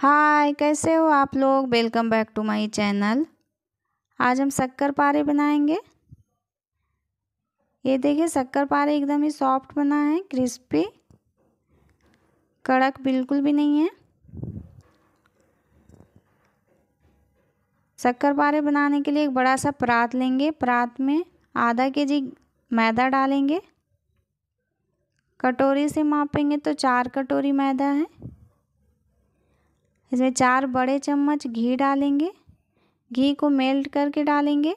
हाय, कैसे हो आप लोग? Welcome back to my channel आज हम शक्कर पारे बनाएँगे। ये देखिए, शक्कर पारे एकदम ही सॉफ्ट बना है क्रिस्पी कड़क बिल्कुल भी नहीं है। शक्कर पारे बनाने के लिए एक बड़ा सा परात लेंगे। परात में आधा के जी मैदा डालेंगे। कटोरी से मापेंगे तो चार कटोरी मैदा है। इसमें चार बड़े चम्मच घी डालेंगे। घी को मेल्ट करके डालेंगे।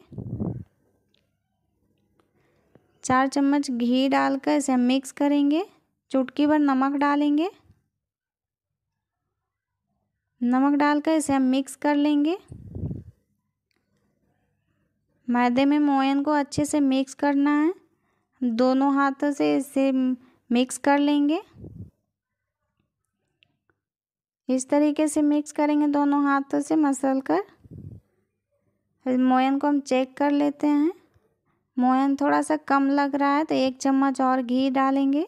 चार चम्मच घी डालकर इसे मिक्स करेंगे। चुटकी भर नमक डालेंगे। नमक डालकर इसे हम मिक्स कर लेंगे। मैदे में मोयन को अच्छे से मिक्स करना है। दोनों हाथों से इसे मिक्स कर लेंगे। इस तरीके से मिक्स करेंगे दोनों हाथों से मसल कर फिर मोयन को हम चेक कर लेते हैं। मोयन थोड़ा सा कम लग रहा है तो एक चम्मच और घी डालेंगे।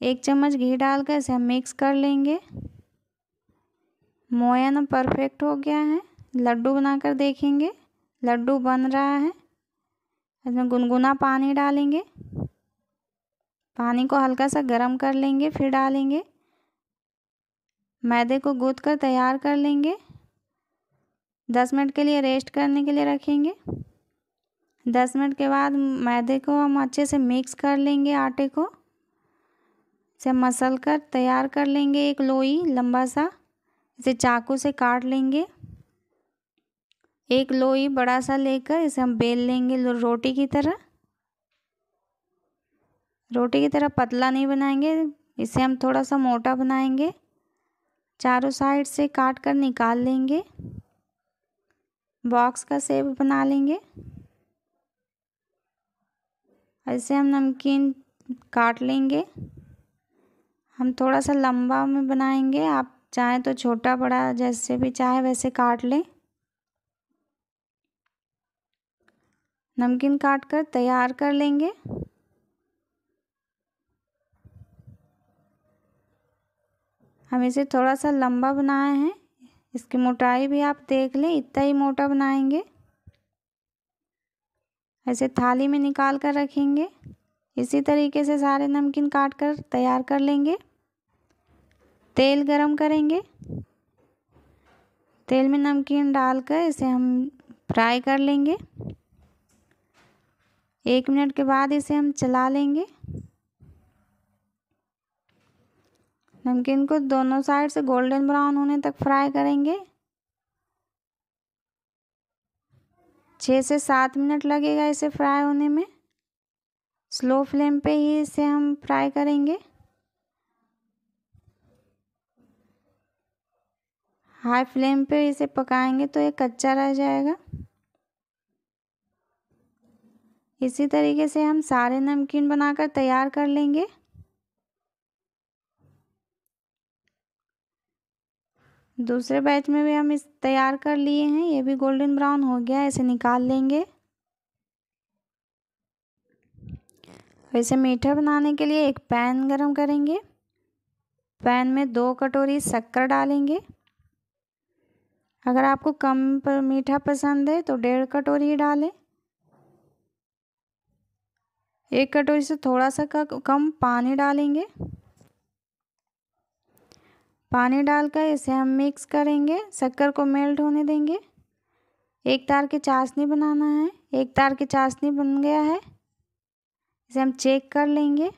एक चम्मच घी डालकर इसे हम मिक्स कर लेंगे। मोयन परफेक्ट हो गया है। लड्डू बनाकर देखेंगे। लड्डू बन रहा है। इसमें गुनगुना पानी डालेंगे। पानी को हल्का सा गर्म कर लेंगे, फिर डालेंगे। मैदे को गूँथ कर तैयार कर लेंगे। दस मिनट के लिए रेस्ट करने के लिए रखेंगे। दस मिनट के बाद मैदे को हम अच्छे से मिक्स कर लेंगे आटे को। इसे मसल कर तैयार कर लेंगे एक लोई लंबा सा। इसे चाकू से काट लेंगे। एक लोई बड़ा सा लेकर इसे हम बेल लेंगे रोटी की तरह। रोटी की तरह पतला नहीं बनाएँगे। इसे हम थोड़ा सा मोटा बनाएँगे। चारों साइड से काट कर निकाल लेंगे। बॉक्स का सेप बना लेंगे। ऐसे हम नमकीन काट लेंगे। हम थोड़ा सा लंबा में बनाएँगे। आप चाहें तो छोटा, बड़ा, जैसे भी चाहे वैसे काट लें। नमकीन काट कर तैयार कर लेंगे। हम इसे थोड़ा सा लंबा बनाए हैं। इसकी मोटाई भी आप देख लें, इतना ही मोटा बनाएँगे। ऐसे थाली में निकाल कर रखेंगे। इसी तरीके से सारे नमकीन काट कर तैयार कर लेंगे। तेल गरम करेंगे। तेल में नमकीन डालकर इसे हम फ्राई कर लेंगे। एक मिनट के बाद इसे हम चला लेंगे। नमकीन को दोनों साइड से गोल्डन ब्राउन होने तक फ्राई करेंगे। छः से सात मिनट लगेगा इसे फ्राई होने में। स्लो फ्लेम पे ही इसे हम फ्राई करेंगे। हाई फ्लेम पे इसे पकाएँगे तो ये कच्चा रह जाएगा। इसी तरीके से हम सारे नमकीन बनाकर तैयार कर लेंगे। दूसरे बैच में भी हम इस तैयार कर लिए हैं, ये भी गोल्डन ब्राउन हो गया इसे निकाल लेंगे। वैसे मीठा बनाने के लिए एक पैन गरम करेंगे। पैन में दो कटोरी शक्कर डालेंगे। अगर आपको कम पर मीठा पसंद है तो डेढ़ कटोरी डालें। एक कटोरी से थोड़ा सा कम पानी डालेंगे। पानी डालकर इसे हम मिक्स करेंगे। शक्कर को मेल्ट होने देंगे। एक तार की चाशनी बनाना है। एक तार की चाशनी बन गया है। इसे हम चेक कर लेंगे।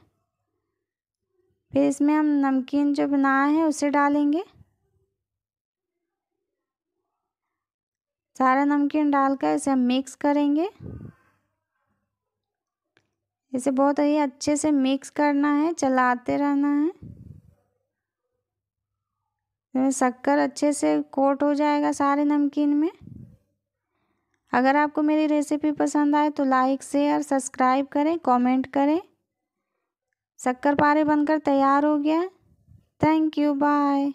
फिर इसमें हम नमकीन जो बनाए हैं उसे डालेंगे। सारा नमकीन डालकर इसे हम मिक्स करेंगे। इसे बहुत ही अच्छे से मिक्स करना है, चलाते रहना है। शक्कर अच्छे से कोट हो जाएगा सारे नमकीन में। अगर आपको मेरी रेसिपी पसंद आए तो लाइक शेयर सब्सक्राइब करें कमेंट करें। शक्कर पारे बनकर तैयार हो गया थैंक यू बाय